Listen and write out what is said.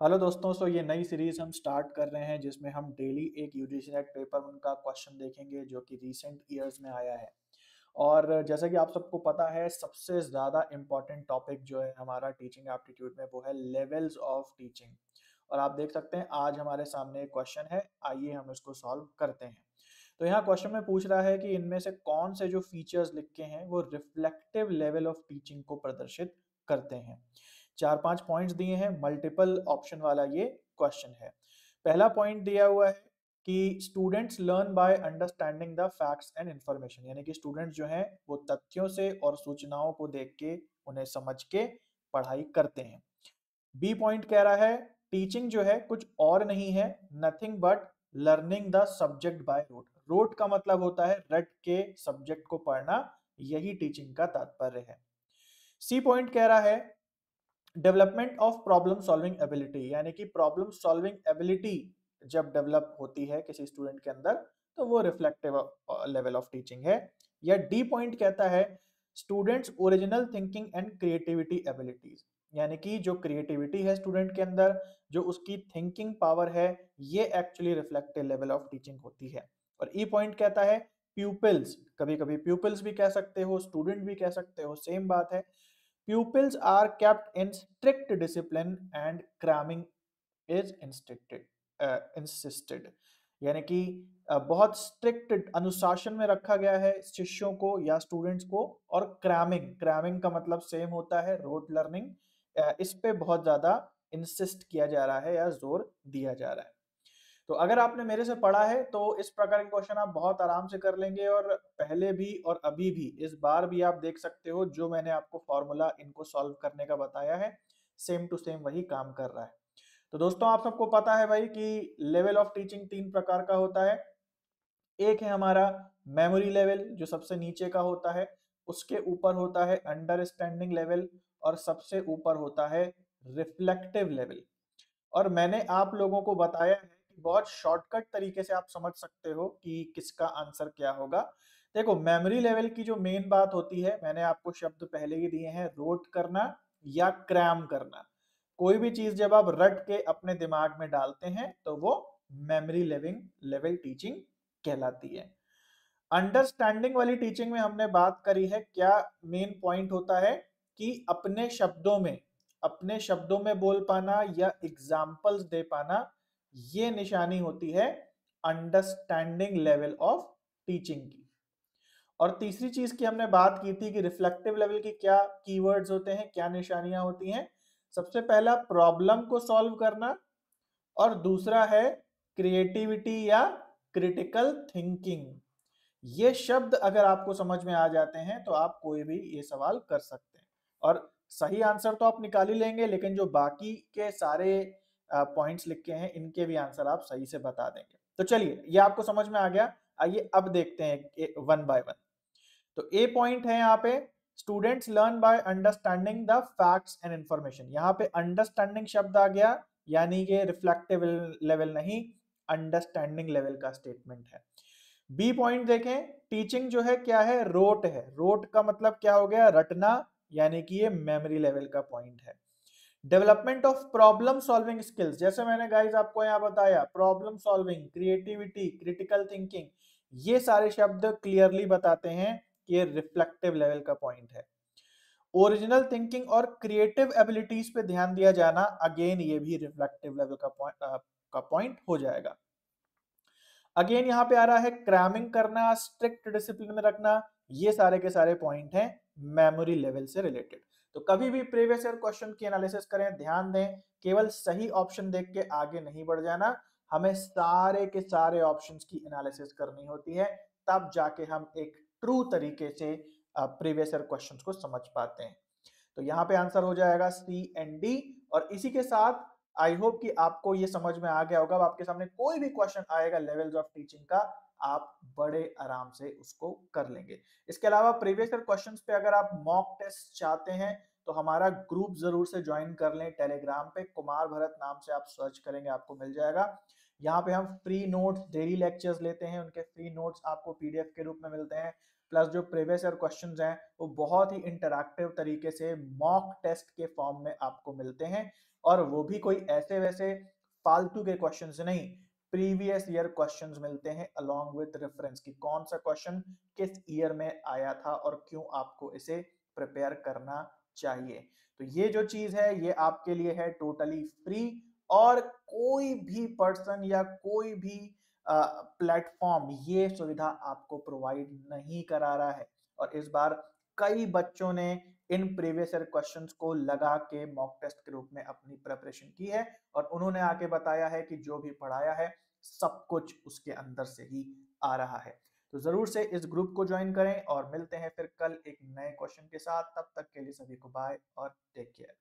Hello दोस्तों, सो ये नई सीरीज़ हम स्टार्ट कर रहे हैं, जिसमें हम डेली एक यूजीसी नेट पेपर उनका क्वेश्चन देखेंगे, जो कि रीसेंट ईयर्स में आया है। और जैसा कि आप सबको पता है, सबसे ज़्यादा इंपॉर्टेंट टॉपिक जो है हमारा टीचिंग एप्टीट्यूड में, वो है लेवल्स ऑफ़ टीचिंग। और आप देख सकते हैं, आज हमारे सामने एक क्वेश्चन है, आइए हम इसको सॉल्व करते हैं। तो यहाँ क्वेश्चन में पूछ रहा है कि इनमें से कौन से जो फीचर्स लिखे हैं, वो रिफ्लेक्टिव लेवल ऑफ़ टीचिंग को प्रदर्शित करते हैं। चार पाँच पॉइंट्स दिए हैं मल्टीपल ऑप्शन वाला ये क्वेश्चन है। पहला पॉइंट दिया हुआ है कि students learn by understanding the facts and information यानी कि स्टूडेंट्स जो हैं, वो तथ्यों से और सूचनाओं को देख के, उन्हें समझ के पढ़ाई करते हैं। बी पॉइंट कह रहा है टीचिंग जो है, कुछ और नहीं है nothing but learning the subject by rote rote का मतलब होता है, रट के सब्जेक्ट को पढ़ना, यही टीचिंग का तात्पर्य है। सी पॉइंट कह रहा है development of problem solving ability, यानी कि प्रॉब्लम सॉल्विंग एबिलिटी जब डेवलप होती है किसी स्टूडेंट के अंदर तो वो रिफ्लेक्टिव लेवल ऑफ़ टीचिंग है। या डी पॉइंट कहता है, students original thinking and creativity abilities. यानी कि जो क्रिएटिविटी है स्टूडेंट के अंदर, जो उसकी थिंकिंग पावर है, ये actually reflective level of teaching होती है। और ई e पॉइंट कहता है प्यूपिल्स कभी कभी प्यूपिल्स भी कह सकते हो, स्टूडेंट भी कह सकते हो, सेम बात है। Pupils are kept in strict discipline and cramming is instructed uh, insisted. यानी कि बहुत स्ट्रिक्ट अनुशासन में रखा गया है शिष्यों को या स्टूडेंट्स को और क्रैमिंग क्रैमिंग का मतलब सेम होता है रोड लर्निंग इस पे बहुत ज़्यादा इंसिस्ट किया जा रहा है या ज़ोर दिया जा रहा है। तो अगर आपने मेरे से पढ़ा है तो इस प्रकार के क्वेश्चन आप बहुत आराम से कर लेंगे और पहले भी और अभी भी, इस बार भी आप देख सकते हो, जो मैंने आपको फॉर्मूला इनको सॉल्व करने का बताया है, सेम टू सेम वही काम कर रहा है। तो दोस्तों, आप सबको पता है भाई कि लेवल ऑफ़ टीचिंग तीन प्रकार का होता है। एक है हमारा मेमोरी लेवल, जो सबसे नीचे का होता है, उसके ऊपर होता है अंडरस्टैंडिंग लेवल और सबसे ऊपर होता है रिफ्लेक्टिव लेवल। और मैंने आप लोगों को बताया है बहुत शॉर्टकट तरीके से आप समझ सकते हो कि किसका आंसर क्या होगा। देखो मेमोरी लेवल की जो मेन बात होती है, मैंने आपको शब्द पहले ही दिए हैं रोट करना या क्रैम करना। कोई भी चीज़ जब आप रट के अपने दिमाग में डालते हैं तो वो मेमोरी लेविंग लेवल टीचिंग कहलाती है। अंडरस्टैंडिंग वाली टीचिंग में हमने बात करी है, क्या मेन पॉइंट होता है कि अपने शब्दों में, अपने शब्दों में बोल पाना या एग्जाम्पल्स दे पाना ये निशानी होती है अंडरस्टैंडिंग लेवल ऑफ़ टीचिंग की। और तीसरी चीज़ की हमने बात की थी कि रिफ्लेक्टिव लेवल की क्या कीवर्ड्स होते हैं, क्या निशानियाँ होती हैं। सबसे पहला प्रॉब्लम को सॉल्व करना और दूसरा है क्रिएटिविटी या क्रिटिकल थिंकिंग ये शब्द अगर आपको समझ में आ जाते हैं तो आप कोई भी ये सवाल कर सकते हैं। और सही आंसर तो आप निकाल ही लेंगे, लेकिन जो बाकी के सारे पॉइंट्स लिखे हैं, इनके भी आंसर आप सही से बता देंगे। तो चलिए, ये आपको समझ में आ गया। आइए अब देखते हैं वन बाय वन तो ए पॉइंट है यहाँ पे students learn by understanding the facts and information यहाँ पे अंडरस्टैंडिंग शब्द आ गया, यानी कि रिफ्लेक्टिव लेवल नहीं अंडरस्टैंडिंग लेवल का स्टेटमेंट है। बी पॉइंट देखें टीचिंग जो है, क्या है? रोट है। रोट का मतलब क्या हो गया? रटना, यानी कि ये मेमोरी लेवल का पॉइंट है। Development of problem solving skills. जैसे मैंने गाइज़ आपको यहाँ बताया, problem solving, creativity critical thinking ये सारे शब्द क्लियरली बताते हैं कि ये रिफ्लेक्टिव लेवल का पॉइंट है। ओरिजिनल थिंकिंग और क्रिएटिव एबिलिटीज पे ध्यान दिया जाना अगेन ये भी रिफ्लेक्टिव लेवल का पॉइंट का पॉइंट हो जाएगा। अगेन यहाँ पे आ रहा है क्रैमिंग करना स्ट्रिक्ट डिसिप्लिन में रखना, ये सारे के सारे पॉइंट हैं मेमोरी लेवल से रिलेटेड तो कभी भी प्रीवियस ईयर क्वेश्चन की एनालिसिस करें, ध्यान दें, केवल सही ऑप्शन देख के आगे नहीं बढ़ जाना। हमें सारे के सारे ऑप्शंस की एनालिसिस करनी होती है, तब जाके हम एक ट्रू तरीके से प्रीवियस ईयर क्वेश्चंस को समझ पाते हैं। तो यहाँ पे आंसर हो जाएगा सी एंड डी और इसी के साथ आई होप कि आपको ये समझ में आ गया होगा अब आपके सामने कोई भी क्वेश्चन आएगा लेवल्स ऑफ़ टीचिंग का, आप बड़े आराम से उसको कर लेंगे। इसके अलावा प्रीवियस ईयर क्वेश्चंस पे अगर आप मॉक टेस्ट चाहते हैं तो हमारा ग्रुप ज़रूर से ज्वाइन कर लें। टेलीग्राम पे कुमार भरत नाम से आप सर्च करेंगे, आपको मिल जाएगा। यहाँ पे हम फ्री नोट्स डेली लेक्चर्स लेते हैं। उनके फ्री नोट्स आपको पीडीएफ के रूप में मिलते हैं। प्लस जो प्रीवियस ईयर क्वेश्चन हैं, वो बहुत ही इंटरक्टिव तरीके से मॉक टेस्ट के फॉर्म में आपको मिलते हैं। और वो भी कोई ऐसे वैसे फालतू के क्वेश्चन नहीं प्रीवियस ईयर क्वेश्चंस मिलते हैं अलोंग विथ रेफरेंस कि कौन सा क्वेश्चन किस ईयर में आया था और क्यों आपको इसे प्रिपेयर करना चाहिए। तो ये जो चीज़ है, ये आपके लिए है टोटली फ्री और कोई भी पर्सन या कोई भी प्लेटफॉर्म ये सुविधा आपको प्रोवाइड नहीं करा रहा है। और इस बार कई बच्चों ने इन प्रीवियस क्वेश्चंस को लगा के मॉक टेस्ट के रूप में अपनी प्रिपरेशन की है और उन्होंने आके बताया है कि जो भी पढ़ाया है, सब कुछ उसके अंदर से ही आ रहा है। तो ज़रूर से इस ग्रुप को ज्वाइन करें और मिलते हैं फिर कल एक नए क्वेश्चन के साथ। तब तक के लिए सभी को बाय और टेक केयर